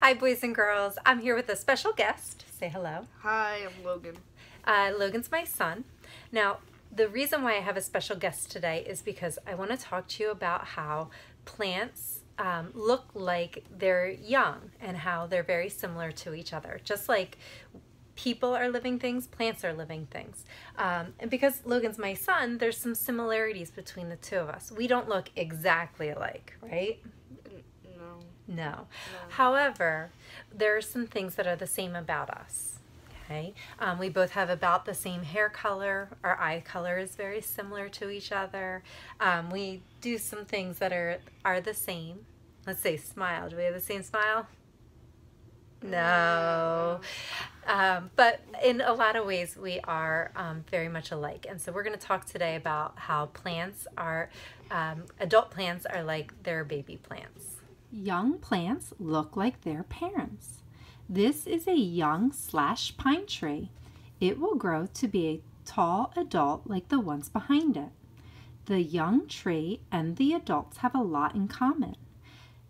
Hi, boys and girls. I'm here with a special guest. Say hello. Hi, I'm Logan. Uh, Logan's my son. Now, the reason why I have a special guest today is because I want to talk to you about how plants um, look like they're young and how they're very similar to each other. Just like people are living things, plants are living things. Um, and because Logan's my son, there's some similarities between the two of us. We don't look exactly alike, right? No. No. However, there are some things that are the same about us. Okay. Um, we both have about the same hair color. Our eye color is very similar to each other. Um, we do some things that are are the same. Let's say smile. Do we have the same smile? No. Um, but in a lot of ways, we are um, very much alike. And so we're going to talk today about how plants are, um, adult plants are like their baby plants. Young plants look like their parents. This is a young slash pine tree. It will grow to be a tall adult like the ones behind it. The young tree and the adults have a lot in common.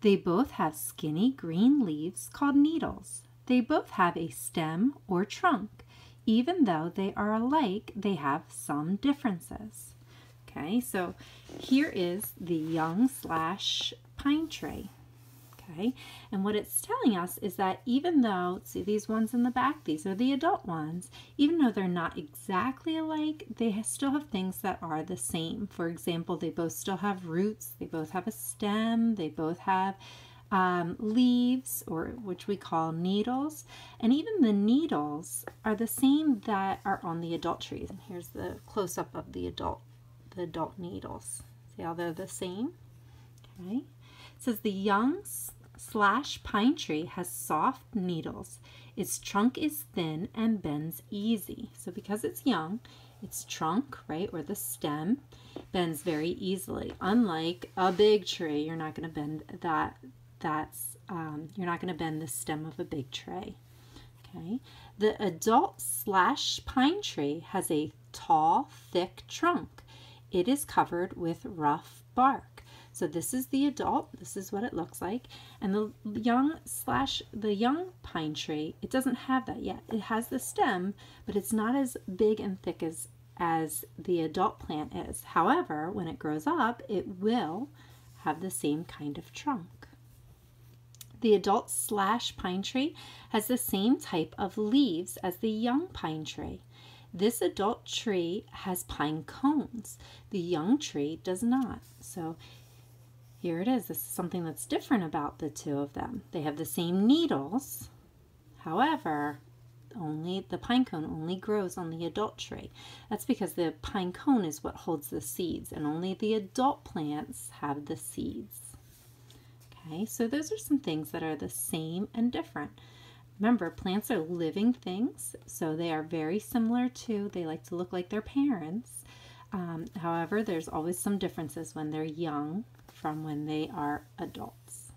They both have skinny green leaves called needles. They both have a stem or trunk. Even though they are alike, they have some differences. Okay, so here is the young slash pine tree. Okay, and what it's telling us is that even though, see these ones in the back, these are the adult ones, even though they're not exactly alike, they still have things that are the same. For example, they both still have roots, they both have a stem, they both have um, leaves, or which we call needles, and even the needles are the same that are on the adult trees. And here's the close-up of the adult, the adult needles. See how they're the same? Okay. It says the young slash pine tree has soft needles. Its trunk is thin and bends easy. So because it's young, its trunk, right, or the stem, bends very easily. Unlike a big tree, you're not going to bend that. That's um, you're not going to bend the stem of a big tree. Okay. The adult slash pine tree has a tall, thick trunk. It is covered with rough bark. So this is the adult, this is what it looks like. And the young slash the young pine tree, it doesn't have that yet. It has the stem, but it's not as big and thick as, as the adult plant is. However, when it grows up, it will have the same kind of trunk. The adult slash pine tree has the same type of leaves as the young pine tree. This adult tree has pine cones. The young tree does not. So here it is. This is something that's different about the two of them. They have the same needles. However, only the pine cone only grows on the adult tree. That's because the pine cone is what holds the seeds and only the adult plants have the seeds. Okay, so those are some things that are the same and different. Remember, plants are living things, so they are very similar to, they like to look like their parents. Um, however, there's always some differences when they're young from when they are adults.